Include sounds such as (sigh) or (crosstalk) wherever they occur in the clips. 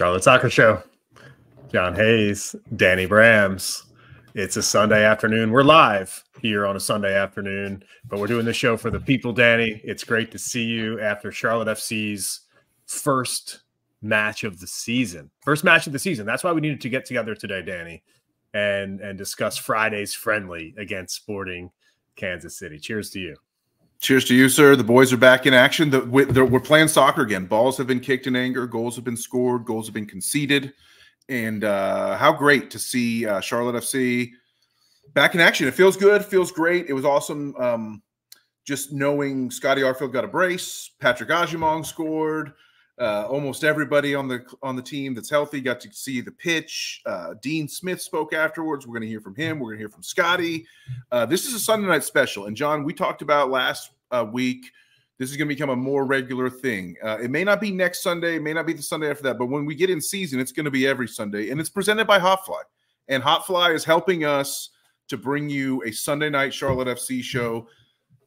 Charlotte Soccer Show. John Hayes, Danny Brams. It's a Sunday afternoon. We're live here on a Sunday afternoon, but we're doing the show for the people, Danny. It's great to see you after Charlotte FC's first match of the season. First match of the season. That's why we needed to get together today, Danny, and and discuss Friday's friendly against Sporting Kansas City. Cheers to you. Cheers to you, sir. The boys are back in action. The, we're playing soccer again. Balls have been kicked in anger. Goals have been scored. Goals have been conceded. And uh, how great to see uh, Charlotte FC back in action. It feels good. Feels great. It was awesome. Um, just knowing Scotty Arfield got a brace. Patrick Agyemang scored. Uh, almost everybody on the on the team that's healthy got to see the pitch. Uh, Dean Smith spoke afterwards. We're going to hear from him. We're going to hear from Scotty. Uh, this is a Sunday night special, and John, we talked about last uh, week. This is going to become a more regular thing. Uh, it may not be next Sunday, it may not be the Sunday after that, but when we get in season, it's going to be every Sunday, and it's presented by Hopfly, and Hopfly is helping us to bring you a Sunday night Charlotte FC show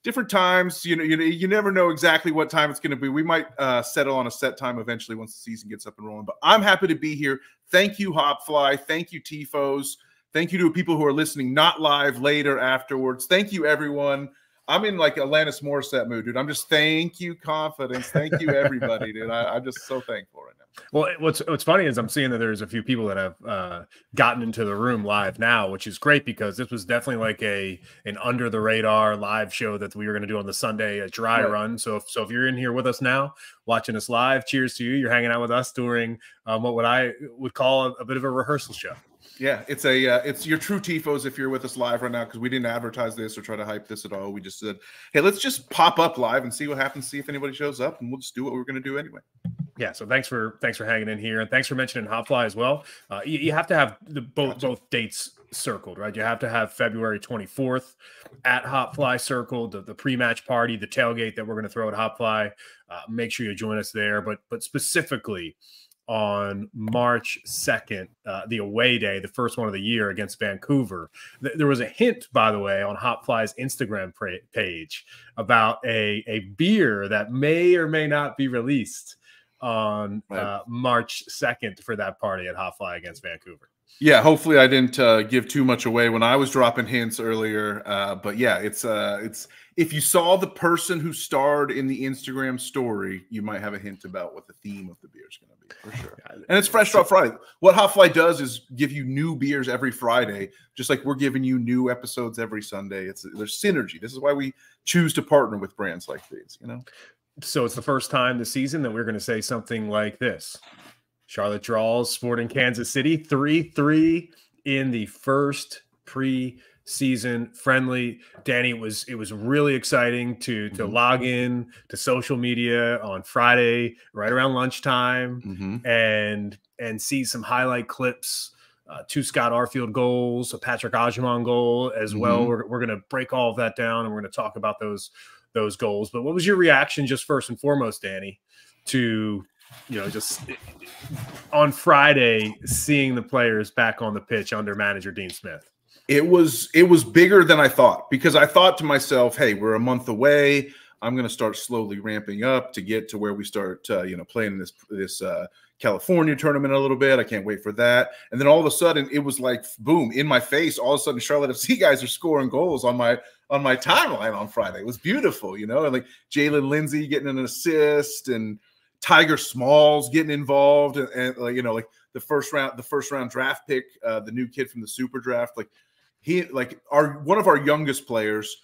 different times. You know, you, you never know exactly what time it's going to be. We might uh, settle on a set time eventually once the season gets up and rolling. But I'm happy to be here. Thank you, Hopfly. Thank you, Tifos. Thank you to people who are listening, not live, later, afterwards. Thank you, everyone. I'm in like Alanis Morissette mood, dude. I'm just thank you, confidence. Thank you, everybody, dude. I, am just so thankful right now. Well, what's what's funny is I'm seeing that there's a few people that have uh, gotten into the room live now, which is great because this was definitely like a an under the radar live show that we were going to do on the Sunday a dry right. run. So if so if you're in here with us now, watching us live, cheers to you. You're hanging out with us during um, what would I would call a, a bit of a rehearsal show. Yeah, it's a uh, it's your true tifos if you're with us live right now because we didn't advertise this or try to hype this at all. We just said, hey, let's just pop up live and see what happens, see if anybody shows up, and we'll just do what we're going to do anyway. Yeah, so thanks for thanks for hanging in here, and thanks for mentioning Hopfly as well. Uh, you, you, have to have the both gotcha. both dates circled, right? You have to have February 24th at Hopfly circled, the, the pre-match party, the tailgate that we're going to throw at Hopfly. Uh, make sure you join us there, but but specifically on March 2nd, uh, the away day, the first one of the year against Vancouver. Th- there was a hint, by the way, on Hopfly's Instagram pra- page about a, a beer that may or may not be released on uh, March 2nd for that party at Hopfly against Vancouver. Yeah, hopefully I didn't uh, give too much away when I was dropping hints earlier. Uh, but yeah, it's uh, it's if you saw the person who starred in the Instagram story, you might have a hint about what the theme of the beer is going to be for sure. And it's fresh off Friday. What Hopfly does is give you new beers every Friday, just like we're giving you new episodes every Sunday. It's there's synergy. This is why we choose to partner with brands like these. You know. So it's the first time this season that we're going to say something like this. Charlotte draws Sporting Kansas City 3 3 in the first pre-season friendly. Danny, it was it was really exciting to to mm-hmm. log in to social media on Friday right around lunchtime mm-hmm. and and see some highlight clips. Uh, two Scott Arfield goals, a Patrick Agyemang goal as mm-hmm. well. We're, we're going to break all of that down and we're going to talk about those those goals. But what was your reaction, just first and foremost, Danny, to you know, just on Friday, seeing the players back on the pitch under manager Dean Smith? It was it was bigger than I thought because I thought to myself, "Hey, we're a month away. I'm going to start slowly ramping up to get to where we start, uh, you know, playing this this uh, California tournament a little bit. I can't wait for that." And then all of a sudden, it was like boom in my face. All of a sudden, Charlotte FC (laughs) guys are scoring goals on my on my timeline on Friday. It was beautiful, you know, and like Jaylin Lindsey getting an assist and Tyger Smalls getting involved, and, and like you know, like the first round, the first round draft pick, uh, the new kid from the Super Draft, like he, like our one of our youngest players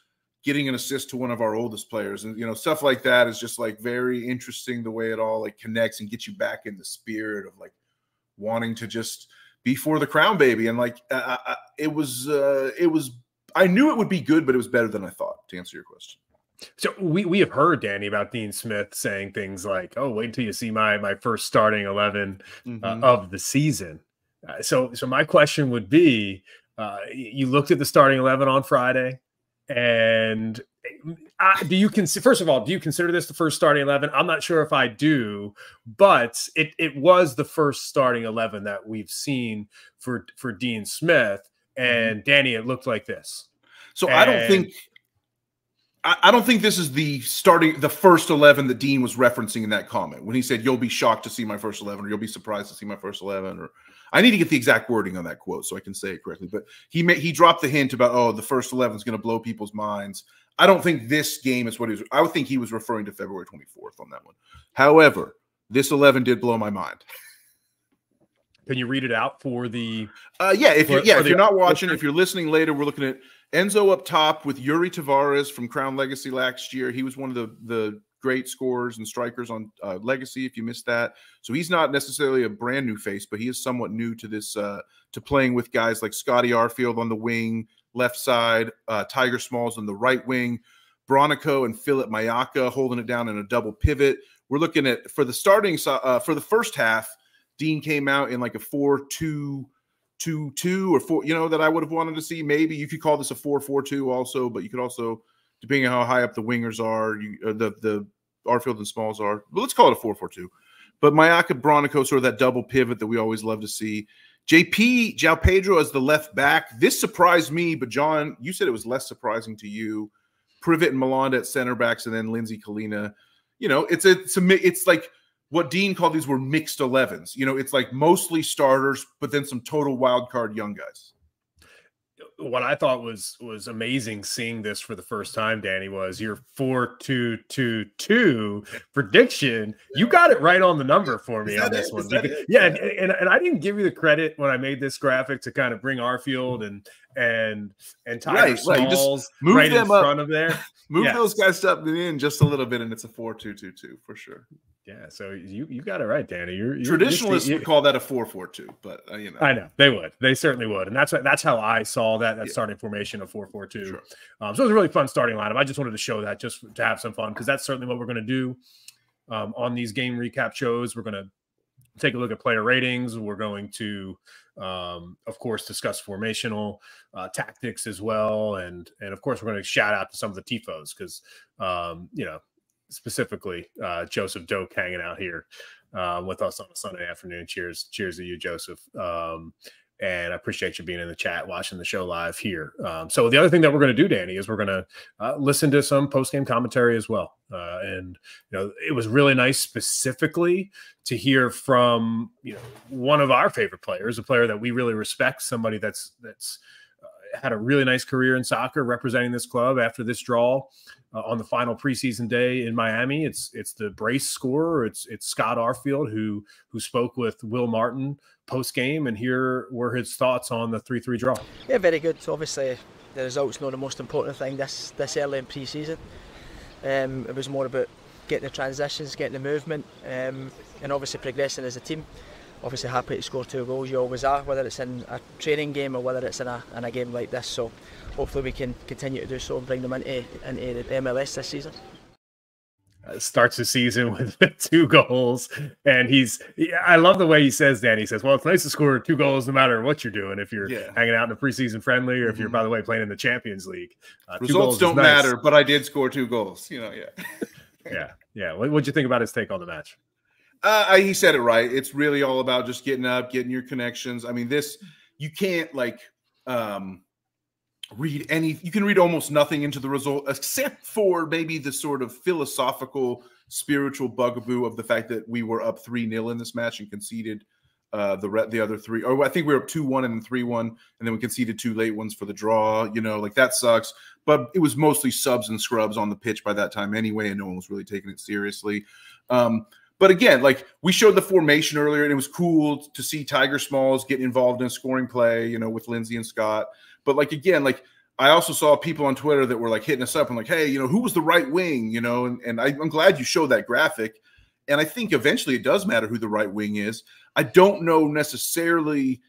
getting an assist to one of our oldest players, and you know, stuff like that is just like very interesting the way it all like connects and gets you back in the spirit of like wanting to just be for the crown baby, and like uh, it was, uh, it was. I knew it would be good, but it was better than I thought. To answer your question. So we, we have heard Danny about Dean Smith saying things like, "Oh, wait until you see my my first starting 11 uh, mm-hmm. uh, of the season." Uh, so so my question would be, uh, you looked at the starting eleven on Friday, and uh, do you consider first of all, do you consider this the first starting eleven? I'm not sure if I do, but it it was the first starting eleven that we've seen for for Dean Smith. Mm-hmm. And Danny, it looked like this. So and, I don't think I, I don't think this is the starting the first eleven that Dean was referencing in that comment when he said, "You'll be shocked to see my first eleven, or you'll be surprised to see my first 11, or I need to get the exact wording on that quote so I can say it correctly. But he may, he dropped the hint about oh the first eleven is going to blow people's minds. I don't think this game is what he was. I would think he was referring to February 24th on that one. However, this 11 did blow my mind. Can you read it out for the? Uh, yeah, if you're, yeah, if you're not watching, if you're listening later, we're looking at Enzo up top with Yuri Tavares from Crown Legacy last year. He was one of the the great scorers and strikers on uh, Legacy. If you missed that, so he's not necessarily a brand new face, but he is somewhat new to this uh, to playing with guys like Scotty Arfield on the wing, left side, uh, Tyger Smalls on the right wing, Bronico and Philip Mayaka holding it down in a double pivot. We're looking at for the starting uh, for the first half. Dean came out in like a four two two two or four, you know, that I would have wanted to see. Maybe you could call this a four four two also, but you could also, depending on how high up the wingers are, you uh, the the Arfield and Smalls are. But let's call it a four four two. But Mayaka Bronico, sort of that double pivot that we always love to see. JP João Pedro as the left back. This surprised me, but John, you said it was less surprising to you. Privett and Malanda at center backs, and then Lindsey Kahlina. You know, it's a, it's a, it's like what Dean called these were mixed 11s. You know, it's like mostly starters, but then some total wild card young guys. What I thought was was amazing seeing this for the first time, Danny, was your four two two two prediction. You got it right on the number for me on this it? one. Because, yeah, and, and, and I didn't give you the credit when I made this graphic to kind of bring Arfield and and and Tyler right, Smalls right. move right them in up. front of there. Move those guys up in just a little bit, and it's a four-two-two-two for sure. Yeah, so you you got it right, Danny. You're, you're traditionalists you, would call that a four-four-two, but uh, you know, I know they would. They certainly would, and that's that's how I saw that that yeah. starting formation of four-four-two. Sure. Um, so it was a really fun starting lineup. I just wanted to show that just to have some fun because that's certainly what we're going to do um, on these game recap shows. We're going to take a look at player ratings. We're going to, um, of course, discuss formational uh, tactics as well, and and of course, we're going to shout out to some of the tifos because um, you know specifically uh, Joseph Doak hanging out here uh, with us on a Sunday afternoon. Cheers, cheers to you, Joseph. Um, and I appreciate you being in the chat, watching the show live here. Um, so the other thing that we're going to do, Danny, is we're going to uh, listen to some post game commentary as well. Uh, and you know, it was really nice, specifically to hear from you know one of our favorite players, a player that we really respect, somebody that's that's uh, had a really nice career in soccer, representing this club after this draw uh, on the final preseason day in Miami. It's it's the brace scorer. It's it's Scott Arfield who who spoke with Will Martin post game, and here were his thoughts on the three three draw. Yeah, very good. Obviously, the results not the most important thing this this early in pre-season. Um, it was more about getting the transitions, getting the movement, um, and obviously progressing as a team. Obviously, happy to score two goals. You always are, whether it's in a training game or whether it's in a in a game like this. So, hopefully, we can continue to do so and bring them into into the MLS this season. Uh, starts the season (laughs) with two goals, and he's. I love the way he says that. He says, "Well, it's nice to score two goals no matter what you're doing. If you're yeah. hanging out in a preseason friendly, or if mm-hmm. you're, by the way, playing in the Champions League. Uh, Results don't nice. matter, but I did score two goals. You know, yeah, (laughs) yeah, yeah. What would you think about his take on the match? Uh, he said it right. It's really all about just getting up, getting your connections. I mean, this you can't like. um read any you can read almost nothing into the result except for maybe the sort of philosophical spiritual bugaboo of the fact that we were up 3-0 in this match and conceded uh the re- the other three or I think we were up 2-1 and 3-1 and then we conceded two late ones for the draw you know like that sucks but it was mostly subs and scrubs on the pitch by that time anyway and no one was really taking it seriously um but again, like we showed the formation earlier, and it was cool to see Tyger Smalls get involved in scoring play, you know, with Lindsey and Scott. But like again, like I also saw people on Twitter that were like hitting us up and like, hey, you know, who was the right wing? You know, and, and I, I'm glad you showed that graphic. And I think eventually it does matter who the right wing is. I don't know necessarily,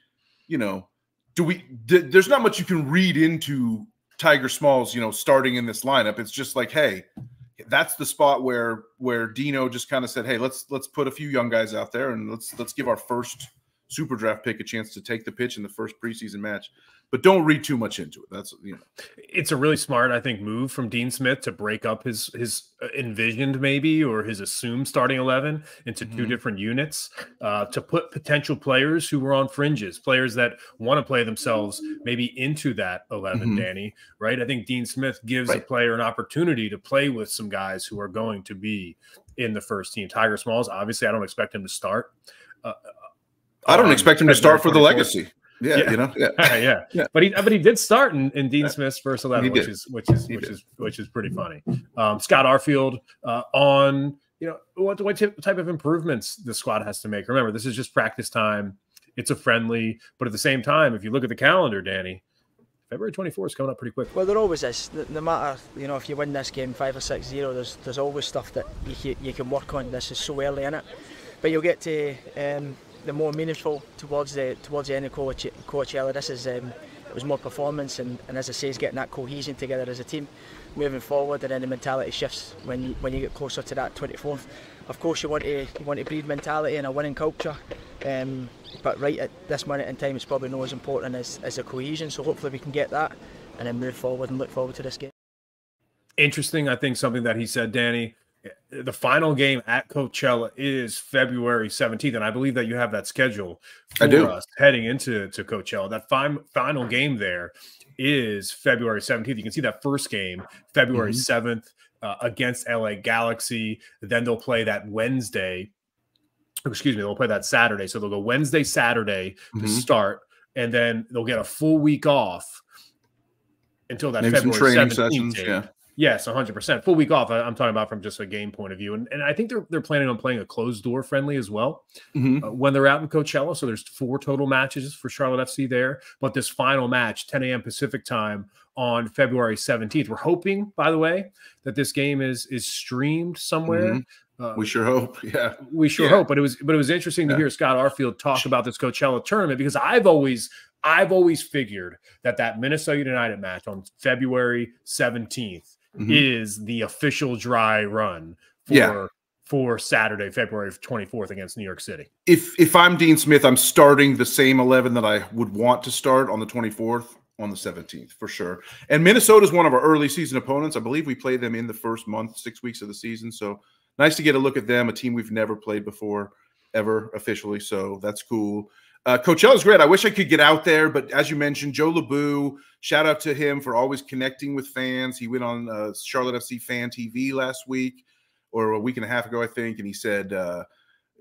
you know, do we there's not much you can read into Tyger Smalls, you know, starting in this lineup. It's just like, hey, that's the spot where where Dino just kind of said, "Hey, let's let's put a few young guys out there and let's let's give our first super draft pick a chance to take the pitch in the first preseason match but don't read too much into it. That's you know, it's a really smart, I think, move from Dean Smith to break up his his uh, envisioned maybe or his assumed starting eleven into mm-hmm. two different units uh, to put potential players who were on fringes, players that want to play themselves maybe into that 11 mm-hmm. Danny, right? I think Dean Smith gives right. a player an opportunity to play with some guys who are going to be in the first team. Tyger Smalls, obviously, I don't expect him to start. Uh, I don't expect him to start for the legacy. Yeah, yeah, you know, yeah. (laughs) yeah. (laughs) yeah, But he, but he did start in, in Dean Smith's first eleven, which is which is he which did. is which is pretty funny. Um, Scott Arfield uh, on, you know, what what type of improvements the squad has to make. Remember, this is just practice time. It's a friendly, but at the same time, if you look at the calendar, Danny, February 24 is coming up pretty quick. Well, there always is. No matter, you know, if you win this game 5 or 6 0, there's there's always stuff that you, you can work on. This is so early in it. But you'll get to um, the more meaningful towards the towards the end of Coachella. This is um, it was more performance and, and as I say, it's getting that cohesion together as a team, moving forward, and then the mentality shifts when you when you get closer to that 24th. Of course, you want to you want to breed mentality and a winning culture, um, but right at this minute in time, it's probably not as important as, as a cohesion. So hopefully we can get that, and then move forward and look forward to this game. Interesting, I think something that he said, Danny the final game at Coachella is February 17th, and I believe that you have that schedule for I do. us heading into to Coachella. That fi- final game there is February 17th. You can see that first game, February mm-hmm. 7th, uh, against LA Galaxy. Then they'll play that Wednesday. Excuse me, they'll play that Saturday. So they'll go Wednesday, Saturday mm-hmm. to start, and then they'll get a full week off until that Maybe February 17th. Sessions, yeah. Yes, 100%. Full week off. I'm talking about from just a game point of view. And, and I think they're, they're planning on playing a closed door friendly as well mm-hmm. uh, when they're out in Coachella. So there's four total matches for Charlotte FC there. But this final match, 10 a.m. Pacific time on February 17th. We're hoping, by the way, that this game is is streamed somewhere. Mm-hmm. Uh, we sure hope. (laughs) Yeah. We sure yeah. hope. But it was but it was interesting yeah. to hear Scott Arfield talk about this Coachella tournament because I've always I've always figured that that Minnesota United match on February 17th mm-hmm. is the official dry run for yeah. for Saturday, February 24th against New York City. If if I'm Dean Smith, I'm starting the same 11 that I would want to start on the 24th on the 17th for sure. And Minnesota is one of our early season opponents. I believe we played them in the first month, 6 weeks of the season, so nice to get a look at them, a team we've never played before ever officially, so that's cool. Uh, Coachella's great. I wish I could get out there, but as you mentioned, Joe Labou, shout out to him for always connecting with fans. He went on uh, Charlotte FC Fan TV last week or a week and a half ago, I think, and he said, uh,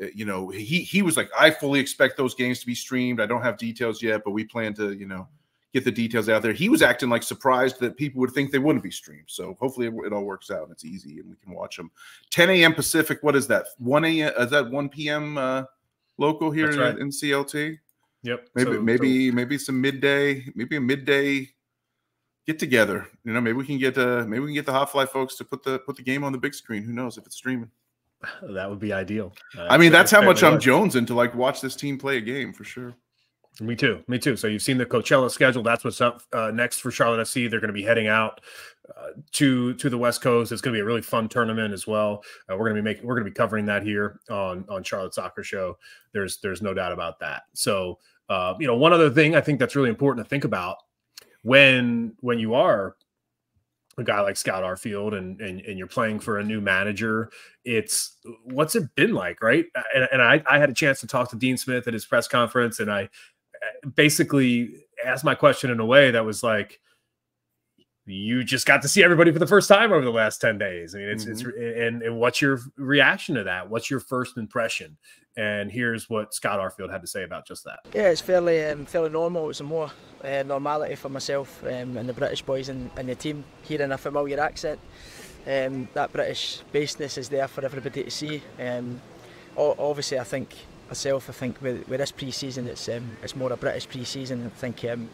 uh, you know, he he was like, I fully expect those games to be streamed. I don't have details yet, but we plan to, you know, get the details out there. He was acting like surprised that people would think they wouldn't be streamed. So hopefully it, it all works out and it's easy and we can watch them. 10 a.m. Pacific. What is that? 1 a.m. Is that 1 p.m. Uh, local here right. in, in, CLT. Yep. Maybe so, maybe so. maybe some midday, maybe a midday get together. You know, maybe we can get uh maybe we can get the Hopfly folks to put the put the game on the big screen. Who knows if it's streaming? (laughs) That would be ideal. Uh, I mean, that's how much I'm Jones into like watch this team play a game for sure. Me too. Me too. So you've seen the Coachella schedule. That's what's up uh, next for Charlotte FC. They're going to be heading out uh, to to the West Coast. It's going to be a really fun tournament as well. Uh, we're going to be making we're going to be covering that here on on Charlotte Soccer Show. There's there's no doubt about that. So uh, you know, one other thing I think that's really important to think about when when you are a guy like Scott Arfield and, and and you're playing for a new manager, it's what's it been like, right? And, and I, I had a chance to talk to Dean Smith at his press conference, and I basically asked my question in a way that was like, you just got to see everybody for the first time over the last 10 days. I mean, it's, mm-hmm. it's, and, and what's your reaction to that? What's your first impression? And here's what Scott Arfield had to say about just that. Yeah, it's fairly, um, fairly normal. It's a more uh, normality for myself um, and the British boys and, and the team hearing a familiar accent. Um, that British baseness is there for everybody to see. Um, obviously, I think myself, I think with, with this pre-season, it's um, it's more a British pre-season. I think um,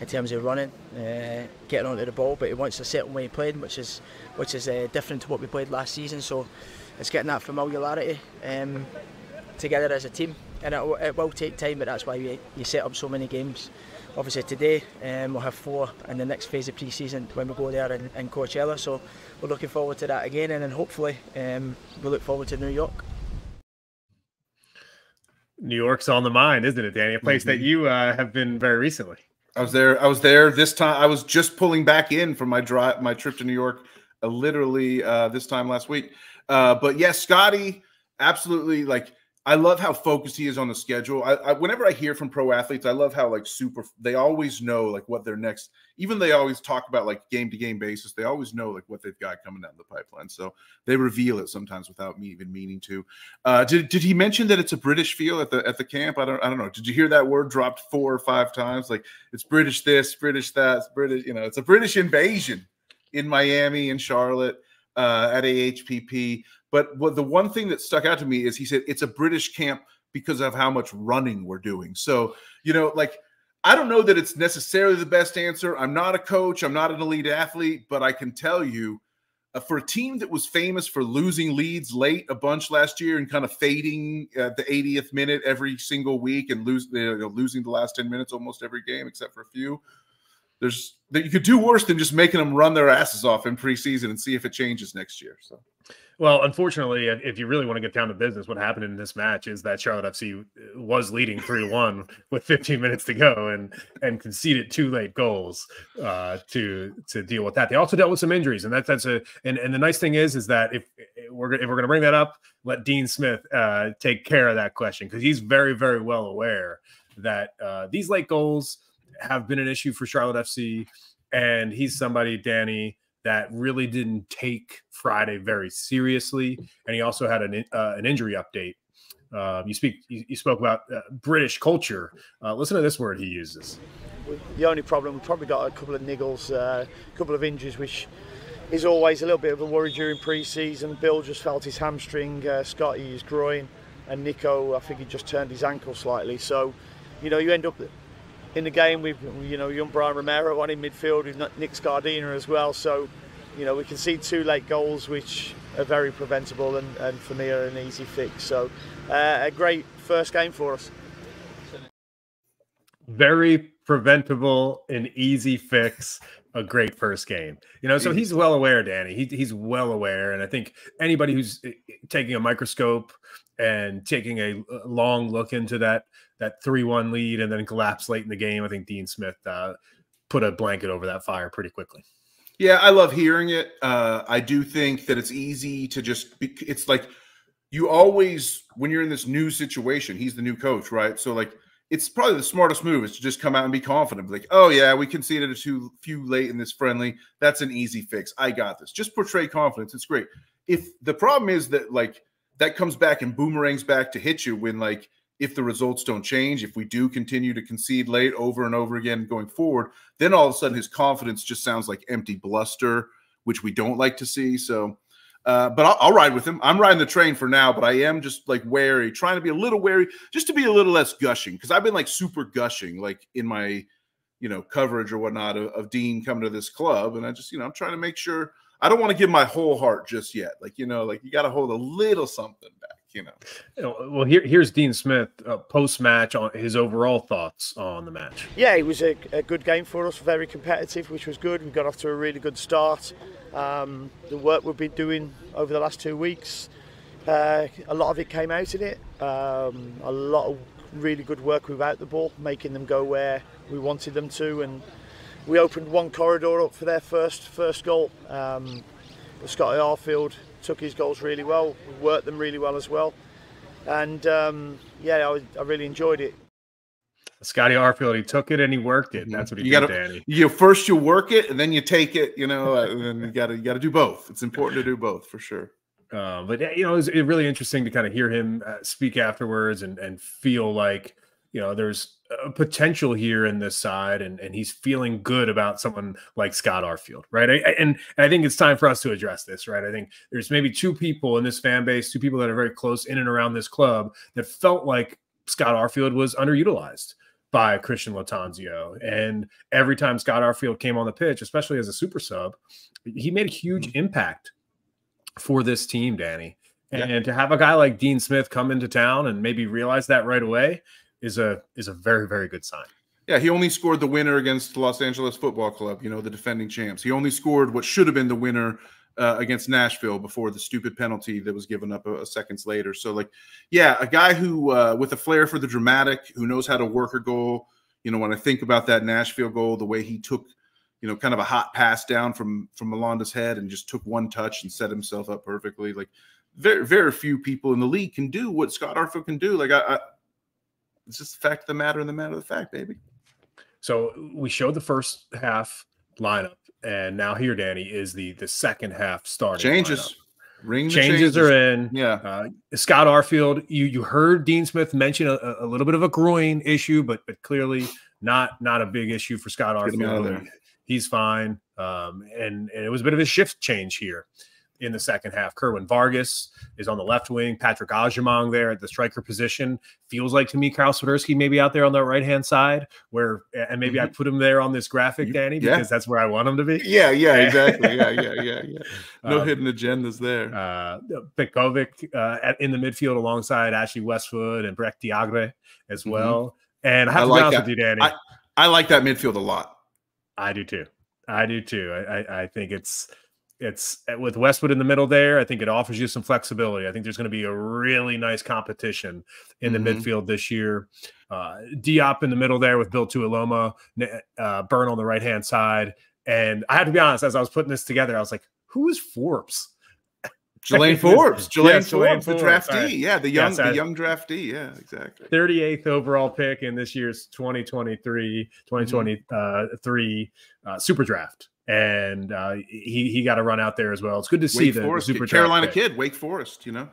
in terms of running, uh, getting onto the ball, but he wants a certain way of playing, which is which is uh, different to what we played last season. So it's getting that familiarity um, together as a team, and it, it, will take time, but that's why you, you set up so many games. Obviously today um, we'll have four in the next phase of pre-season when we go there in, in Coachella. So we're looking forward to that again, and then hopefully um, we look forward to New York. New York's on the mind, isn't it, Danny? A place mm-hmm. that you uh, have been very recently. I was there. I was there this time. I was just pulling back in from my drive, my trip to New York, uh, literally uh, this time last week. Uh, but yes, Scotty, absolutely. Like I love how focused he is on the schedule. I, I, whenever I hear from pro athletes, I love how like super they always know like what their next. Even they always talk about like game to game basis. They always know like what they've got coming down the pipeline. So they reveal it sometimes without me even meaning to. Uh, did did he mention that it's a British feel at the at the camp? I don't I don't know. Did you hear that word dropped four or five times? Like it's British this, British that, British. You know, it's a British invasion in Miami and Charlotte uh, at AHPP. But what the one thing that stuck out to me is he said it's a British camp because of how much running we're doing. So, you know, like I don't know that it's necessarily the best answer. I'm not a coach, I'm not an elite athlete, but I can tell you uh, for a team that was famous for losing leads late a bunch last year and kind of fading at the 80th minute every single week and lose, you know, losing the last 10 minutes almost every game except for a few. There's that you could do worse than just making them run their asses off in preseason and see if it changes next year. So well, unfortunately, if you really want to get down to business, what happened in this match is that Charlotte FC was leading three one (laughs) with 15 minutes to go and and conceded two late goals uh, to to deal with that. They also dealt with some injuries, and that's that's a and, and the nice thing is is that if we're if we're going to bring that up, let Dean Smith uh, take care of that question because he's very very well aware that uh, these late goals have been an issue for Charlotte FC, and he's somebody, Danny that really didn't take Friday very seriously, and he also had an uh, an injury update. Uh, you speak you, you spoke about uh, British culture. Uh, listen to this word he uses. The only problem we've probably got a couple of niggles, uh, a couple of injuries, which is always a little bit of a worry during pre-season. Bill just felt his hamstring, uh, Scotty his groin, and Nico I think he just turned his ankle slightly. So, you know, you end up in the game with you know young Brian Romero on in midfield with Nick Scardina as well. So you know we can see two late goals which are very preventable and, and for me are an easy fix. So uh, a great first game for us. Very preventable and easy fix. A great first game, you know. So he's well aware, Danny. He, he's well aware, and I think anybody who's eh, eh, taking a microscope and taking a long look into that that three one lead and then collapse late in the game. I think Dean Smith uh, put a blanket over that fire pretty quickly. Yeah, I love hearing it. Uh, I do think that it's easy to just. Be, it's like you always when you're in this new situation. He's the new coach, right? So like it's probably the smartest move is to just come out and be confident. Like, oh yeah, we conceded a too few late in this friendly. That's an easy fix. I got this. Just portray confidence. It's great. If the problem is that like that comes back and boomerangs back to hit you when like if the results don't change, if we do continue to concede late over and over again going forward, then all of a sudden his confidence just sounds like empty bluster, which we don't like to see. So, uh, but I'll, I'll, ride with him. I'm riding the train for now, but I am just like wary, trying to be a little wary, just to be a little less gushing because I've been like super gushing, like in my, you know, coverage or whatnot of, of Dean coming to this club, and I just, you know, I'm trying to make sure I don't want to give my whole heart just yet. Like, you know, like you got to hold a little something back, you know. Well, here, here's Dean Smith uh, post match on his overall thoughts on the match. Yeah, it was a, a, good game for us, very competitive, which was good. We got off to a really good start. Um, the work we've been doing over the last two weeks, uh, a lot of it came out in it. Um, a lot of really good work without the ball, making them go where we wanted them to, and we opened one corridor up for their first first goal. Um, Scotty Arfield took his goals really well, worked them really well as well, and um, yeah, I, I, really enjoyed it. Scotty Arfield, he took it and he worked it. That's what he you did, gotta, Danny. You first you work it and then you take it, you know, and then you got to you got to do both. It's important to do both for sure. Uh, but you know, it was really interesting to kind of hear him uh, speak afterwards and and feel like you know there's a potential here in this side and, and he's feeling good about someone like Scott Arfield, right? I, and, and I think it's time for us to address this, right? I think there's maybe two people in this fan base, two people that are very close in and around this club that felt like Scott Arfield was underutilized by Christian Lattanzio. And every time Scott Arfield came on the pitch, especially as a super sub, he made a huge mm-hmm. impact for this team, Danny. And yeah. to have a guy like Dean Smith come into town and maybe realize that right away is a is a very very good sign. Yeah, he only scored the winner against Los Angeles Football Club, you know, the defending champs. He only scored what should have been the winner uh, against Nashville before the stupid penalty that was given up a, a seconds later. So, like, yeah, a guy who uh, with a flair for the dramatic, who knows how to work a goal. You know, when I think about that Nashville goal, the way he took, you know, kind of a hot pass down from from Malanda's head and just took one touch and set himself up perfectly. Like, very very few people in the league can do what Scott Arfield can do. Like, I, I it's just the fact of the matter and the matter of the fact, baby. So we showed the first half lineup, and now here, Danny, is the the second half starting changes. lineup. Ring the Changes, are in. Yeah. Uh, Scott Arfield, you you heard Dean Smith mention a, a little bit of a groin issue, but but clearly not not a big issue for Scott Get him out of Arfield. He's fine, um, and and it was a bit of a shift change here in the second half. Kerwin Vargas is on the left wing. Patrick Agyemang there at the striker position. Feels like to me, Karol Swiderski maybe out there on the right hand side, where and maybe I put him there on this graphic, Danny, yeah. because that's where I want him to be. Yeah, yeah, (laughs) exactly. Yeah, yeah, yeah, yeah. No Um, hidden agendas there. uh, Petkovic uh, at, in the midfield alongside Ashley Westwood and Breck Diagre as Mhm. well. And I have I to like be honest that. with you, Danny. I- I like that midfield a lot. I do too. I do too. I, I, I think it's it's uh, with Westwood in the middle there. I think it offers you some flexibility. I think there's going to be a really nice competition in the Mhm. midfield this year. Uh, Diop in the middle there with Bill Tuiloma, uh, Byrne on the right hand side. And I had to be honest, as I was putting this together, I was like, "Who is Forbes?" (laughs) Jahlane Forbes, Jahlane Jahlane Forbes, the Forbes, draftee. sorry. Yeah, the young, Yes, the young draftee. Yeah, exactly. 38th overall pick in this year's 2023 2023 uh, super draft and uh, he he got to run out there as well it's good to see Wake the, the super Carolina draft kid, Wake Forest. You know,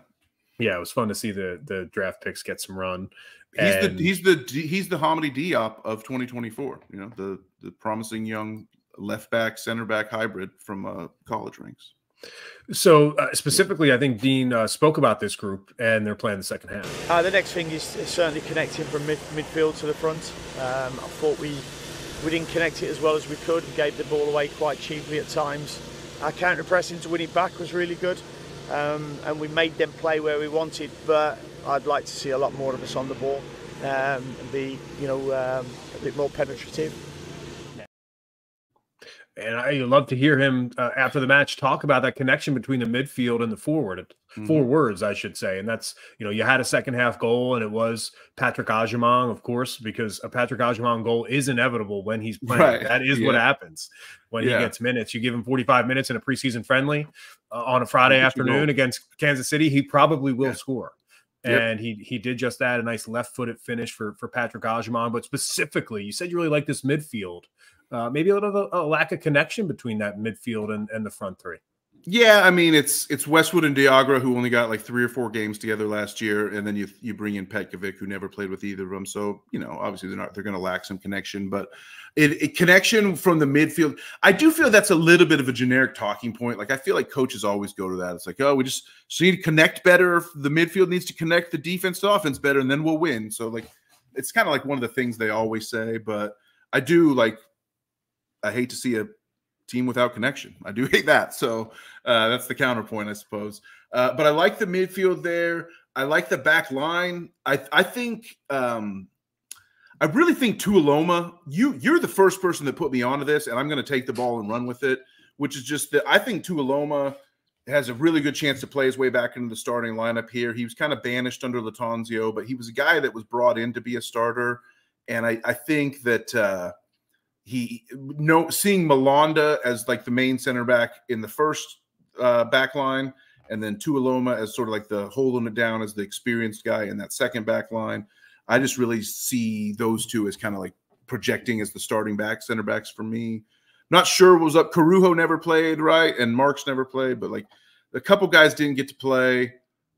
yeah it was fun to see the the draft picks get some run he's And- the he's the he's the Hamady Diop of 2024. You know, the the promising young left back center back hybrid from uh, college ranks. so uh, specifically i think dean uh, spoke about this group and they're playing the second half Uh, the next thing is, is certainly connecting from mid, midfield to the front. Um, I thought we we didn't connect it as well as we could. Gave the ball away quite cheaply at times. Our counter pressing to win it back was really good, um, and we made them play where we wanted. But I'd like to see a lot more of us on the ball um, and be, you know, um, a bit more penetrative. And i love to hear him uh, after the match talk about that connection between the midfield and the forward Mhm. forwards, I should say. And that's, you know, you had a second half goal and it was Patrick Agyemang, of course, because a Patrick Agyemang goal is inevitable when he's playing. Right, That is what happens when Yeah. he gets minutes. You give him 45 minutes in a preseason friendly uh, on a Friday He'll get you a afternoon against Kansas City, he probably will Yeah. score. Yep. And he he did just that, a nice left-footed finish for for Patrick Agyemang. But specifically, you said you really like this midfield. Uh, maybe a little a lack of connection between that midfield and, and the front three. Yeah, I mean it's it's Westwood and Diagra who only got like three or four games together last year, and then you you bring in Petkovic who never played with either of them. So you know obviously they're not they're going to lack some connection, but it, it connection from the midfield. I do feel that's a little bit of a generic talking point. Like I feel like coaches always go to that. It's like oh we just so you need to connect better. The midfield needs to connect the defense to offense better, and then we'll win. So like it's kind of like one of the things they always say. But I do like I hate to see a team without connection. I do (laughs) hate that. So uh, that's the counterpoint, I suppose. Uh, but I like the midfield there. I like the back line. I I think um, I really think Tuiloma. You you're the first person that put me onto this, and I'm going to take the ball and run with it. Which is just that I think Tuiloma has a really good chance to play his way back into the starting lineup here. He was kind of banished under Lattanzio, but he was a guy that was brought in to be a starter, and I I think that. Uh, he no seeing Malanda as like the main center back in the first uh, back line, and then Tuiloma as sort of like the holding it down as the experienced guy in that second back line. I just really see those two as kind of like projecting as the starting back center backs for me. Not sure what was up. Corujo never played, right? And Marks never played, but like a couple guys didn't get to play.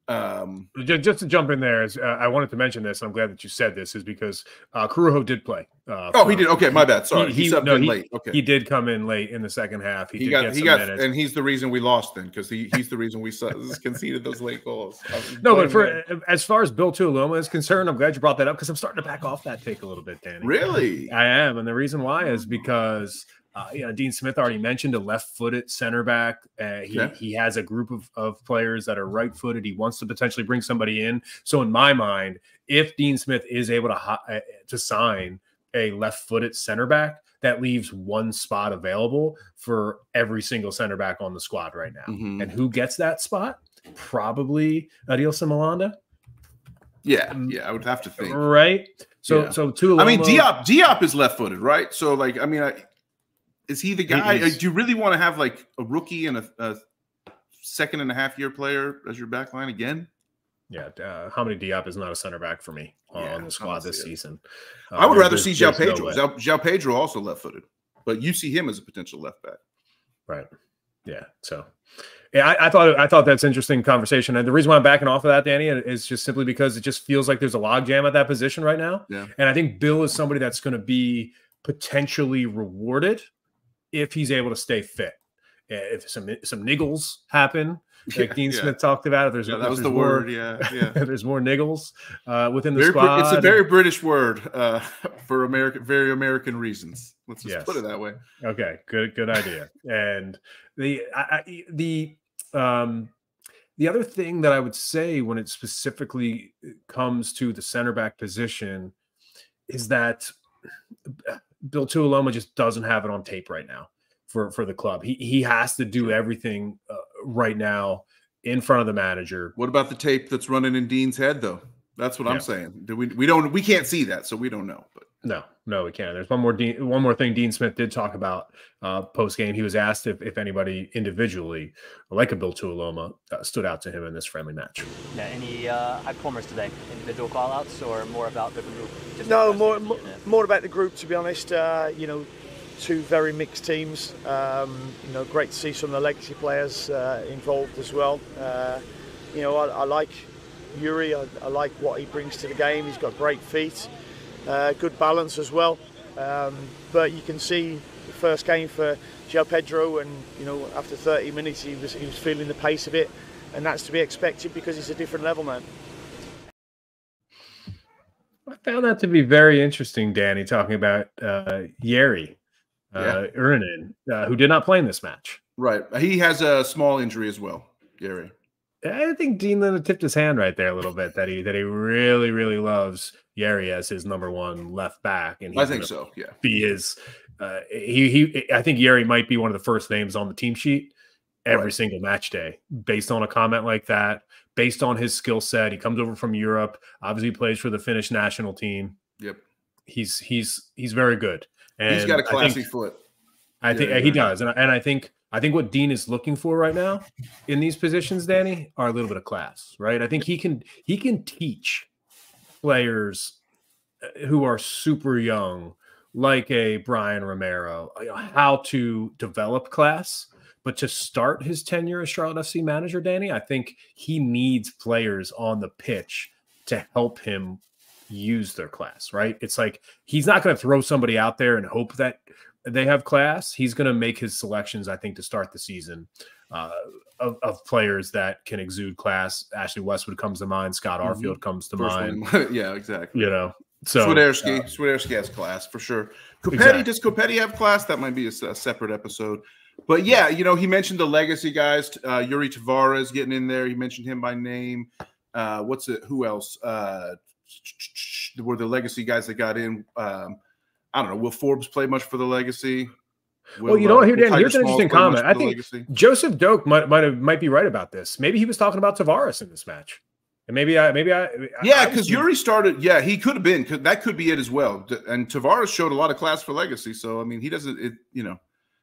Um, Ju- Just to jump in there, is, uh, I wanted to mention this. And I'm glad that you said this, is because uh, Corujo did play. Uh, oh, he did. Okay, my bad. Sorry, he, he- subbed no, in he- late. Okay, He did come in late in the second half. He, he did got get he some got minutes. and he's the reason we lost then because he, he's the reason we conceded those late goals. I'm (laughs) no, but for him. as far as Bill Tuiloma is concerned, I'm glad you brought that up because I'm starting to back off that take a little bit, Danny. really, I am, and the reason why is because uh, you know Dean Smith already mentioned a left-footed center back. Uh, he Yeah. he has a group of, of players that are right-footed. He wants to potentially bring somebody in. So in my mind, if Dean Smith is able to hi- uh, to sign a left-footed center back that leaves one spot available for every single center back on the squad right now. Mhm. And who gets that spot? Probably Adilson Malanda, Yeah, yeah, I would have to think. right? So Yeah. so two. I mean, Diop Diop is left footed, right? So, like, I mean, I, is he the guy? Like, do you really want to have like a rookie and a, a second and a half year player as your back line again? Yeah, uh, how many Diop is not a center back for me on, Yeah, on the squad this it. season? I would Uh, rather see Jao no Pedro. Jao, Jao Pedro also left footed, but you see him as a potential left back. Right. Yeah. So, yeah, I, I thought I thought that's interesting conversation, and the reason why I'm backing off of that, Danny, is just simply because it just feels like there's a logjam at that position right now. Yeah. And I think Bill is somebody that's going to be potentially rewarded if he's able to stay fit. Uh, If some some niggles happen, (laughs) like Yeah, Dean yeah. Smith talked about, if there's Yeah, that was the more- word. Yeah, (laughs) yeah. there's more niggles uh, within the Very, squad. it's a very British word uh, (laughs) for American, very American reasons. Let's just Yes. put it that way. Okay, good good idea. and the I, I, the um the other thing that I would say when it specifically comes to the center back position is that Bill Tuiloma just doesn't have it on tape right now for for the club. He he has to do everything uh, right now in front of the manager. What about the tape that's running in Dean's head, though? That's what Yeah. I'm saying. Do we we don't we can't see that, so we don't know. But No, no, we can't. There's one more Dean, one more thing Dean Smith did talk about uh, post game. He was asked if, if anybody individually, like a Bill Tuiloma, uh, stood out to him in this friendly match. Yeah, any uh, performers today? Individual call-outs or more about the group? Just No, more, more, more about the group, to be honest. Uh, you know, two very mixed teams. Um, you know, great to see some of the legacy players uh, involved as well. Uh, you know, I, I like Yuri. I, I like what he brings to the game. He's got great feet, uh, good balance as well. Um, but you can see the first game for Joe Pedro, and you know, after 30 minutes, he was he was feeling the pace of it, and that's to be expected because it's a different level now. I found that to be very interesting, Danny, talking about uh, Jere uh, Uronen, uh, who did not play in this match. right, he has a small injury as well, Gary. I think Dean Lynn tipped his hand right there a little bit that he that he really really loves Jere as his number one left back, and I think so. Yeah, be his. Uh, he he. I think Jere might be one of the first names on the team sheet every Right. single match day, based on a comment like that, based on his skill set. He comes over from Europe. Obviously, plays for the Finnish national team. yep. He's he's he's very good. And he's got a classy think- foot. I think Yeah, he does, and I, and I think I think what Dean is looking for right now in these positions, Danny, are a little bit of class, right? I think he can he can teach players uh, who are super young, like a Brian Romero, how to develop class. But to start his tenure as Charlotte FC manager, Danny, I think he needs players on the pitch to help him use their class, right? It's like he's not going to throw somebody out there and hope that they have class. He's going to make his selections, I think, to start the season uh, of, of players that can exude class. Ashley Westwood comes to mind. Scott Mhm. Arfield comes to First mind. (laughs) yeah, exactly. You know, so Swiderski, uh, Swiderski has class for sure. Copetti, Exactly. does Copetti have class? That might be a separate episode. But yeah, you know, he mentioned the legacy guys, uh, Yuri Tavares getting in there. He mentioned him by name. Uh, what's it? Who else? Uh, were the legacy guys that got in? Um, I don't know. Will Forbes play much for the legacy? Well, you know what, here, will Dan, here's an interesting comment. I think- legacy? Joseph Doak might might have might be right about this. Maybe he was talking about Tavares in this match, and maybe I maybe I Yeah, because Yuri started. Yeah, he could have been. That could be it as well. And Tavares showed a lot of class for legacy. So I mean, he doesn't. It you know,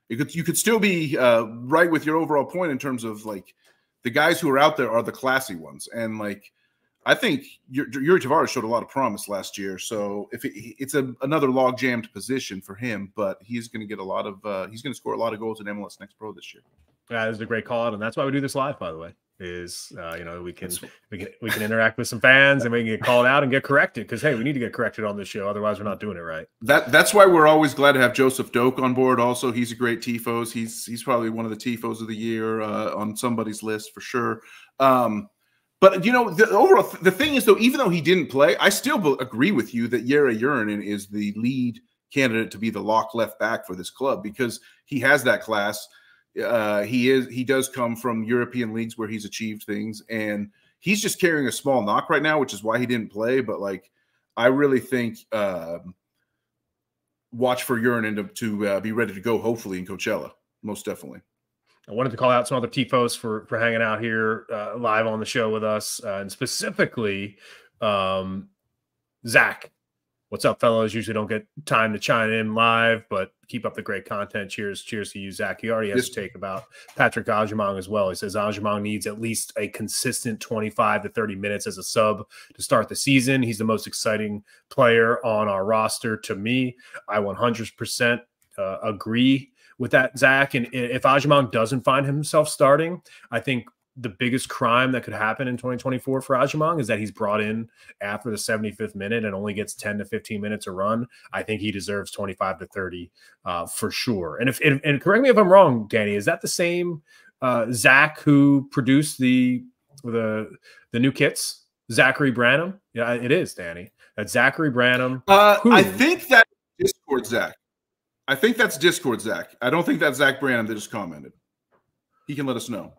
it could you could still be uh, right with your overall point in terms of like the guys who are out there are the classy ones, and like I think Yuri Tavares showed a lot of promise last year. So if it, it's a, another log jammed position for him, but he's going to get a lot of uh, he's going to score a lot of goals in MLS Next Pro this year. Yeah, That is a great call out, and that's why we do this live. By the way, is uh, you know we can we can we can interact with some fans and we can get called out and get corrected because hey, we need to get corrected on this show. Otherwise, we're not doing it right. That that's why we're always glad to have Joseph Doak on board. Also, he's a great tifos. He's he's probably one of the tifos of the year uh, on somebody's list for sure. Um, but you know, the overall the thing is though, even though he didn't play, I still agree with you that Jere Uronen is the lead candidate to be the lock left back for this club because he has that class. Uh, he is he does come from European leagues where he's achieved things, and he's just carrying a small knock right now, which is why he didn't play. But like, I really think. Um, watch for Uronen to, to uh, be ready to go. Hopefully in Coachella, most definitely. I wanted to call out some other tifos for for hanging out here uh, live on the show with us, uh, and specifically um, Zach. What's up, fellows? Usually don't get time to chime in live, but keep up the great content. Cheers, cheers to you, Zach. He already has yes. to take about Patrick Agyemang as well. He says Agyemang needs at least a consistent 25 to 30 minutes as a sub to start the season. He's the most exciting player on our roster to me. I 100% uh, agree with that, Zach. And if Agyemang doesn't find himself starting, I think the biggest crime that could happen in 2024 for Agyemang is that he's brought in after the 75th minute and only gets 10 to 15 minutes a run. I think he deserves 25 to 30 uh, for sure. And if and, and, correct me if I'm wrong, Danny, is that the same uh, Zach who produced the the the new kits? Zachary Branham? Yeah, it is, Danny. That's Zachary Branham. Uh, I think that Discord Zach. I think that's Discord Zach. I don't think that's Zach Branham that just commented. He can let us know.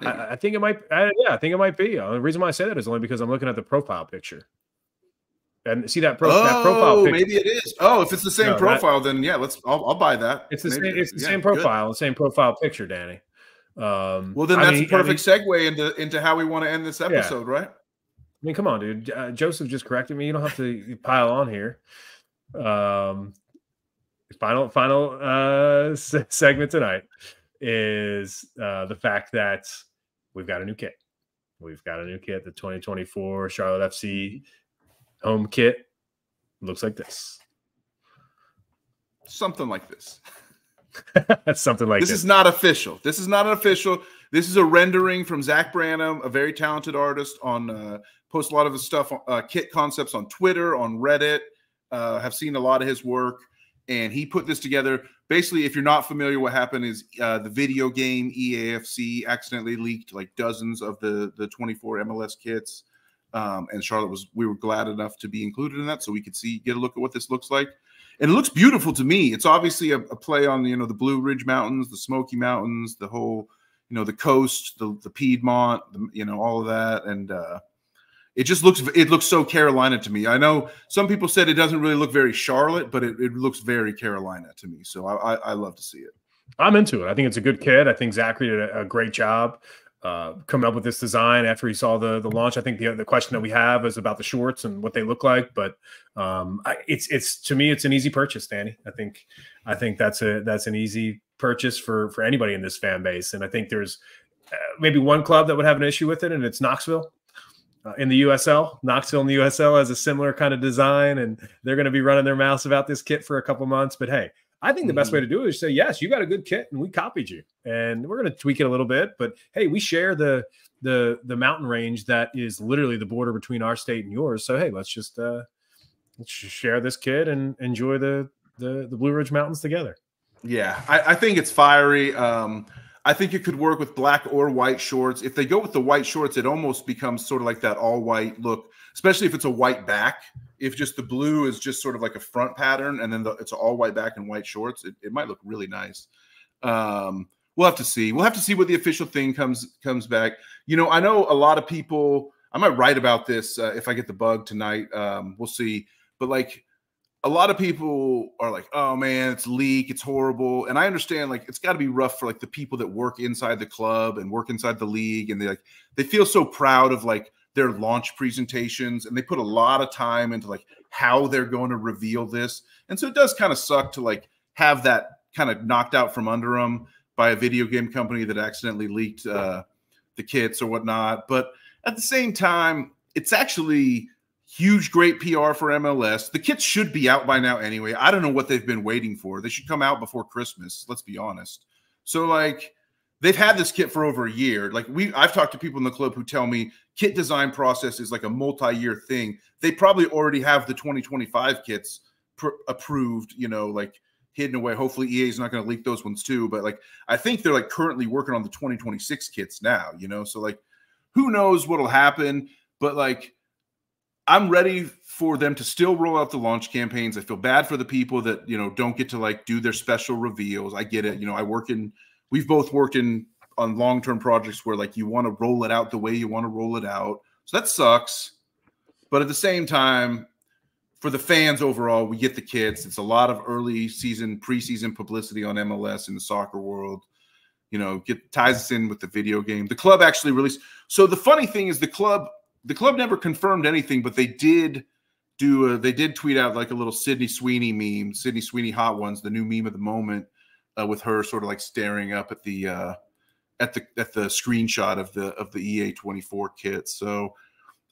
I, I, think it might. I, yeah, I think it might be. Uh, the reason why I say that is only because I'm looking at the profile picture. And see that, pro, oh, that profile picture. maybe it is. Oh, if it's the same no, profile, that, then yeah, let's. I'll, I'll, buy that. It's the maybe. same. It's the yeah, same profile, good. the same profile picture, Danny. Um, well, then that's mean, a perfect I mean, segue into into how we want to end this episode, yeah. right? I mean, come on, dude. Uh, Joseph just corrected me. You don't have to pile on here. Um, final final uh segment tonight is uh the fact that we've got a new kit. We've got a new kit, the 2024 Charlotte FC home kit. Looks like this. Something like this. That's (laughs) Something like this. This is not official. This is not an official. This is a rendering from Zach Branham, a very talented artist. On uh, post a lot of his stuff, uh, kit concepts on Twitter, on Reddit. Uh, have seen a lot of his work and he put this together. Basically, if you're not familiar, what happened is uh, the video game EAFC accidentally leaked like dozens of the the 24 MLS kits, um, and Charlotte was we were glad enough to be included in that, so we could see get a look at what this looks like. And it looks beautiful to me. It's obviously a, a play on you know the Blue Ridge Mountains, the Smoky Mountains, the whole you know the coast, the the Piedmont, the, you know all of that, and uh, it just looks it looks so Carolina to me. I know some people said it doesn't really look very Charlotte, but it, it looks very Carolina to me. So I, I, I love to see it. I'm into it. I think it's a good kid. I think Zachary did a, a great job uh, coming up with this design after he saw the the launch. I think the the question that we have is about the shorts and what they look like, but um, I, it's it's to me it's an easy purchase, Danny. I think I think that's a that's an easy purchase for for anybody in this fan base, and I think there's uh, maybe one club that would have an issue with it, and it's Knoxville uh, in the USL. Knoxville in the USL has a similar kind of design, and they're going to be running their mouths about this kit for a couple months. But hey, I think the best way mm-hmm. to do it is say, yes, you got a good kit, and we copied you, and we're going to tweak it a little bit. But hey, we share the the the mountain range that is literally the border between our state and yours. So hey, let's just uh, let's just share this kit and enjoy the the the Blue Ridge Mountains together. Yeah, I, I think it's fiery. Um, I think it could work with black or white shorts. If they go with the white shorts, it almost becomes sort of like that all white look, especially if it's a white back. If just the blue is just sort of like a front pattern and then the, it's all white back and white shorts, it, it might look really nice. Um, we'll have to see. We'll have to see what the official thing comes comes back. You know, I know a lot of people. I might write about this uh, if I get the bug tonight. Um, we'll see. But like a lot of people are like, "Oh man, it's leak, it's horrible," and I understand like it's got to be rough for like the people that work inside the club and work inside the league, and they like they feel so proud of like their launch presentations, and they put a lot of time into like how they're going to reveal this, and so it does kind of suck to like have that kind of knocked out from under them by a video game company that accidentally leaked uh, the kits or whatnot. But at the same time, it's actually Huge, great PR for MLS. The kits should be out by now anyway. I don't know what they've been waiting for. They should come out before Christmas. Let's be honest. So, like, they've had this kit for over a year. Like, we, I've talked to people in the club who tell me kit design process is like a multi-year thing. They probably already have the 2025 kits pr- approved. You know, like hidden away. Hopefully, EA is not going to leak those ones too. But like, I think they're like currently working on the 2026 kits now. You know, so like, who knows what'll happen? But like I'm ready for them to still roll out the launch campaigns. I feel bad for the people that, you know, don't get to like do their special reveals. I get it. You know, I work in, we've both worked in on long term projects where like you want to roll it out the way you want to roll it out. So that sucks. But at the same time, for the fans overall, we get the kids. It's a lot of early season, preseason publicity on MLS in the soccer world. You know, get ties us in with the video game. The club actually released. So the funny thing is, the club the club never confirmed anything, but they did do. A, they did tweet out like a little Sydney Sweeney meme, Sydney Sweeney hot ones, the new meme of the moment, uh, with her sort of like staring up at the uh, at the at the screenshot of the of the EA twenty four kit. So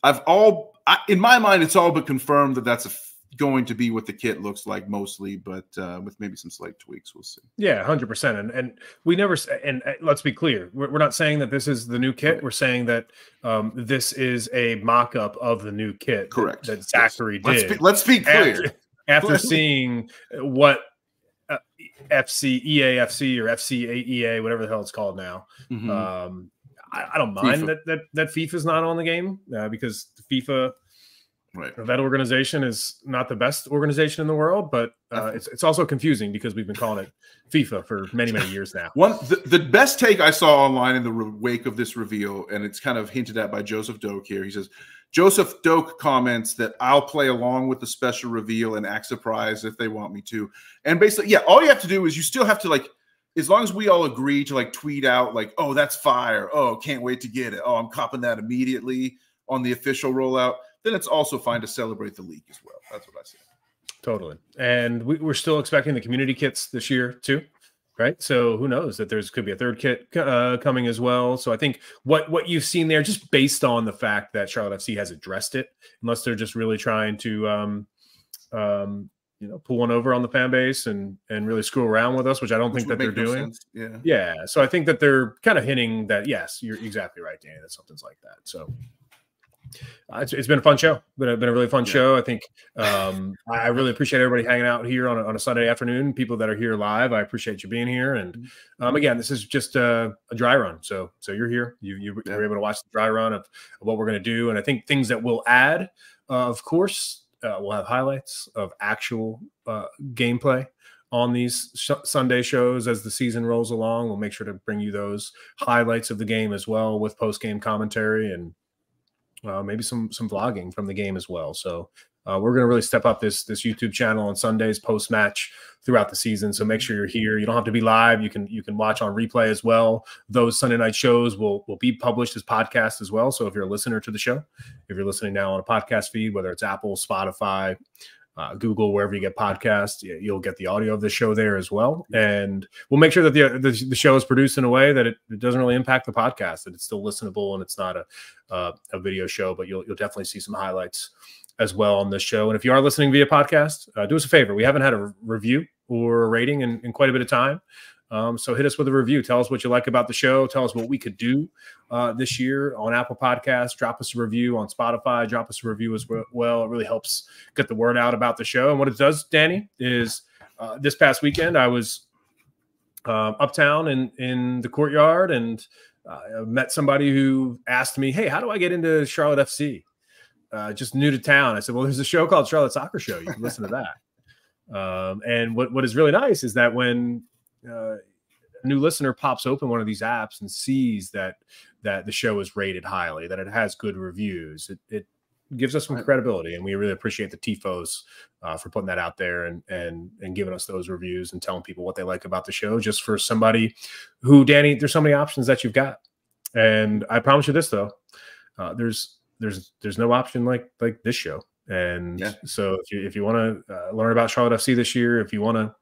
I've all I, in my mind, it's all but confirmed that that's a going to be what the kit looks like mostly, but uh, with maybe some slight tweaks, we'll see. Yeah, hundred percent. And and we never and uh, let's be clear, we're, we're, not saying that this is the new kit. We're saying that um, this is a mock-up of the new kit. Correct. That, that Zachary yes. did. Let's be, let's be clear. After, after seeing what uh, FC EAFC or FCAEA, whatever the hell it's called now. Mm-hmm. Um, I, I, don't mind FIFA. that that that FIFA's not on the game uh, because FIFA Right. That organization is not the best organization in the world, but uh, it's it's also confusing because we've been calling it FIFA for many many years now. One the, the best take I saw online in the wake of this reveal, and it's kind of hinted at by Joseph Doak here. He says Joseph Doak comments that I'll play along with the special reveal and act surprised if they want me to. And basically, yeah, all you have to do is you still have to like as long as we all agree to like tweet out like, oh, that's fire. Oh, can't wait to get it. Oh, I'm copping that immediately on the official rollout then it's also fine to celebrate the league as well. That's what I say. Totally. And we, are still expecting the community kits this year too, right? So who knows that there's could be a third kit uh, coming as well. So I think what what you've seen there, just based on the fact that Charlotte FC has addressed it, unless they're just really trying to, um, um, you know, pull one over on the fan base and and really screw around with us, which I don't which think that they're no doing. Sense. Yeah, yeah. So I think that they're kind of hinting that yes, you're exactly right, Danny. That something's like that. So uh, it's, it's been a fun show. Been a, been a really fun yeah. show. I think um, I really appreciate everybody hanging out here on a, on a Sunday afternoon. People that are here live, I appreciate you being here. And mm-hmm. um, again, this is just a, a, dry run. So so you're here. You you yeah. were able to watch the dry run of, of what we're going to do. And I think things that we'll add, uh, of course, uh, we'll have highlights of actual uh, gameplay on these sh- Sunday shows as the season rolls along. We'll make sure to bring you those highlights of the game as well with post game commentary and uh, maybe some some vlogging from the game as well. So uh, we're going to really step up this this YouTube channel on Sundays post match throughout the season. So make sure you're here. You don't have to be live. You can you can watch on replay as well. Those Sunday night shows will will be published as podcasts as well. So if you're a listener to the show, if you're listening now on a podcast feed, whether it's Apple, Spotify, uh, Google, wherever you get podcasts, you'll get the audio of the show there as well. And we'll make sure that the, the, the show is produced in a way that it, it, doesn't really impact the podcast, that it's still listenable and it's not a, uh, a video show, but you'll, you'll definitely see some highlights as well on this show. And if you are listening via podcast, uh, do us a favor. We haven't had a review or a rating in, in quite a bit of time. Um, so hit us with a review. Tell us what you like about the show. Tell us what we could do uh, this year on Apple Podcasts. Drop us a review on Spotify. Drop us a review as well. It really helps get the word out about the show. And what it does, Danny, is uh, this past weekend I was uh, uptown in in the courtyard and uh, met somebody who asked me, "Hey, how do I get into Charlotte FC?" Uh, just new to town. I said, "Well, there's a show called Charlotte Soccer Show. You can listen to that." (laughs) Um, and what what is really nice is that when uh, a new listener pops open one of these apps and sees that that the show is rated highly, that it has good reviews, it, it gives us some credibility, and we really appreciate the tifos uh, for putting that out there and and and giving us those reviews and telling people what they like about the show. Just for somebody who, Danny, there's so many options that you've got, and I promise you this though, uh, there's there's there's no option like like this show. And yeah. so if you if you want to uh, learn about Charlotte FC this year, if you want to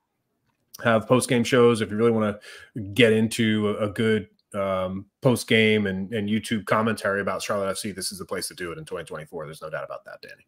have post game shows. If you really want to get into a, a good um, post game and, and YouTube commentary about Charlotte FC, this is the place to do it in 2024. There's no doubt about that, Danny.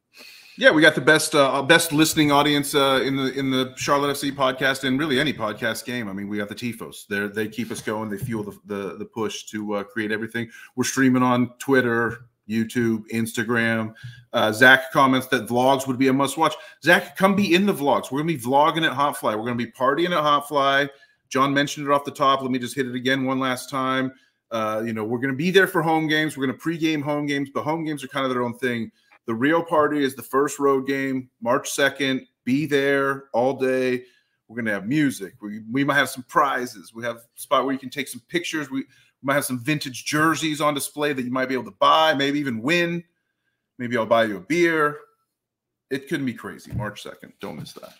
Yeah, we got the best uh, best listening audience uh, in the in the Charlotte FC podcast and really any podcast game. I mean, we got the tifos. They they keep us going. They fuel the the, the push to uh, create everything. We're streaming on Twitter, YouTube, Instagram. Uh, Zach comments that vlogs would be a must watch. Zach, come be in the vlogs. We're gonna be vlogging at Hopfly. We're gonna be partying at Hopfly. John mentioned it off the top. Let me just hit it again one last time. Uh, you know, we're gonna be there for home games. We're gonna pregame home games, but home games are kind of their own thing. The real party is the first road game, March 2nd. Be there all day. We're gonna have music. We, we might have some prizes. We have a spot where you can take some pictures. We might have some vintage jerseys on display that you might be able to buy, maybe even win. Maybe I'll buy you a beer. it couldn't be crazy. March 2nd. Don't miss that.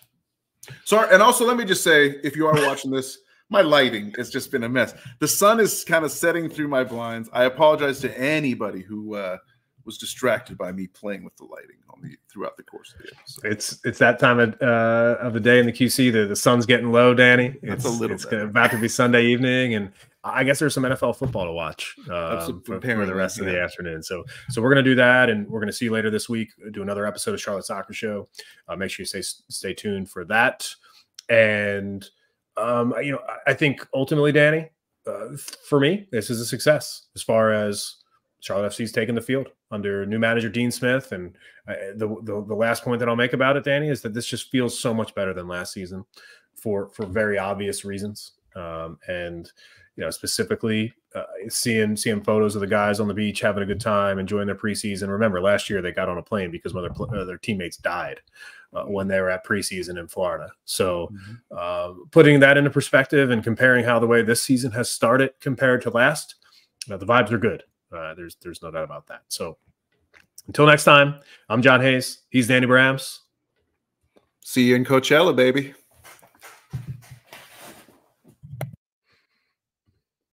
Sorry. And also, let me just say if you are watching this, my lighting has just been a mess. The sun is kind of setting through my blinds. I apologize to anybody who uh, was distracted by me playing with the lighting on the throughout the course of the episode. It's it's that time of, uh, of the day in the QC. The, the sun's getting low, Danny. It's That's a little It's better. about to be Sunday evening, and I guess there's some NFL football to watch um, for, for the rest of the afternoon. So so we're gonna do that, and we're gonna see you later this week. Do another episode of Charlotte Soccer Show. Uh, make sure you stay stay tuned for that. And um, you know, I, I think ultimately, Danny, uh, for me, this is a success as far as Charlotte FC's taken the field under new manager Dean Smith. And uh, the, the the last point that I'll make about it, Danny, is that this just feels so much better than last season for for very obvious reasons. Um, and you know, specifically uh, seeing seeing photos of the guys on the beach having a good time, enjoying their preseason. Remember, last year they got on a plane because one of their, uh, their teammates died uh, when they were at preseason in Florida. So, uh, putting that into perspective and comparing how the way this season has started compared to last, the vibes are good. Uh, there's there's no doubt about that. So, until next time, I'm John Hayes. He's Danny Brams. See you in Coachella, baby.